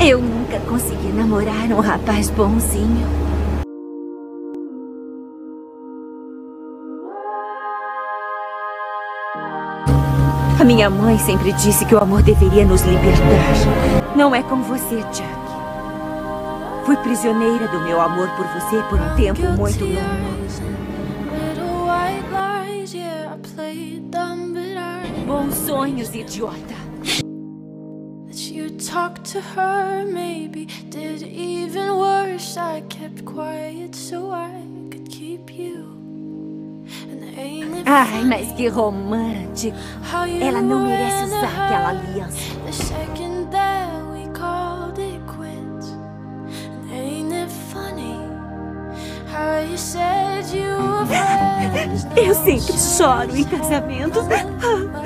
Eu nunca consegui namorar um rapaz bonzinho. A minha mãe sempre disse que o amor deveria nos libertar. Não é com você, Jack. Fui prisioneira do meu amor por você por um tempo muito longo. Bons sonhos, idiota. Talked to her, maybe did even worse. I kept quiet so I could keep you. Ai, mas que romântico. Ela não merece usar aquela aliança. Eu sempre choro em casamentos.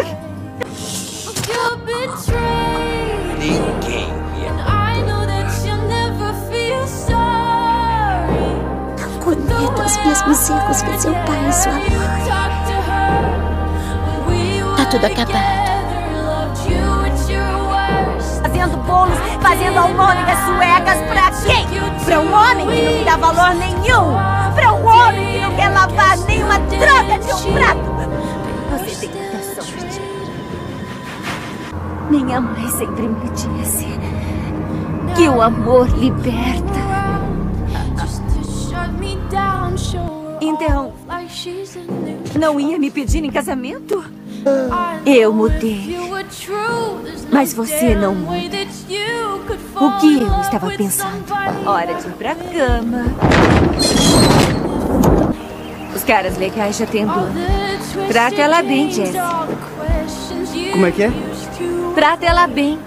Ninguém Cometa os mesmos erros que seu pai e sua mãe. Tá tudo acabado. Fazendo bolos, fazendo almôndegas suecas pra quem? Pra um homem que não me dá valor nenhum. Pra um homem que não quer lavar nenhuma droga de um prato. Minha mãe sempre me disse que o amor liberta. Então, não ia me pedir em casamento? Eu mudei. Mas você não muda. O que eu estava pensando? Hora de ir pra cama. Os caras legais já têm dor. Trata ela bem, Jess. Como é que é? Trata ela bem.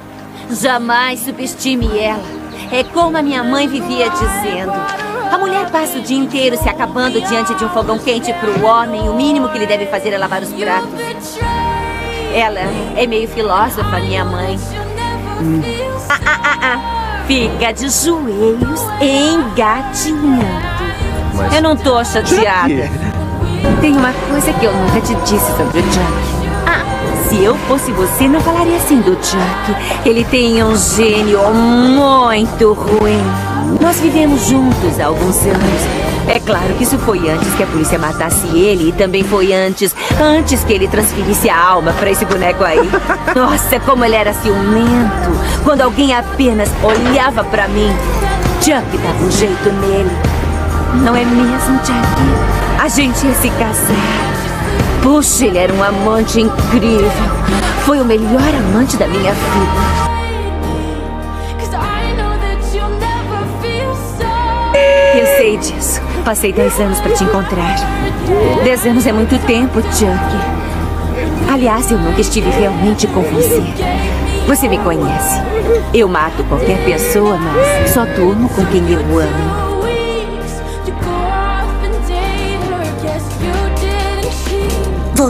Jamais subestime ela. É como a minha mãe vivia dizendo. A mulher passa o dia inteiro se acabando diante de um fogão quente para o homem. O mínimo que ele deve fazer é lavar os pratos. Ela é meio filósofa, minha mãe. Hum. Ah, ah, ah, ah. Fica de joelhos engatinhando. Mas... Eu não tô chateada. Tem uma coisa que eu nunca te disse sobre o Jack. Ah, se eu fosse você, não falaria assim do Jack. Ele tem um gênio muito ruim. Nós vivemos juntos há alguns anos. É claro que isso foi antes que a polícia matasse ele e também foi antes, antes que ele transferisse a alma para esse boneco aí. Nossa, como ele era ciumento. Quando alguém apenas olhava para mim, Jack dava um jeito nele. Não é mesmo, Jack? A gente ia se casar. Puxa, ele era um amante incrível. Foi o melhor amante da minha vida. Eu sei disso. Passei dez anos para te encontrar. Dez anos é muito tempo, Chuck. Aliás, eu nunca estive realmente com você. Você me conhece. Eu mato qualquer pessoa, mas só durmo com quem eu amo.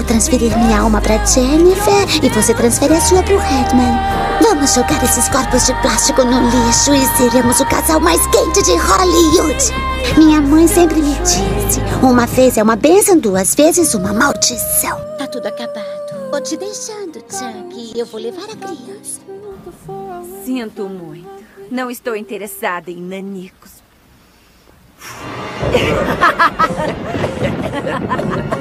Transferir minha alma para Jennifer e você transfere a sua pro Redman. Vamos jogar esses corpos de plástico no lixo e seremos o casal mais quente de Hollywood. Minha mãe sempre me disse: uma vez é uma bênção, duas vezes uma maldição. Tá tudo acabado. Vou te deixando, Chuck. Eu vou levar a criança. Sinto muito. Não estou interessada em nanicos.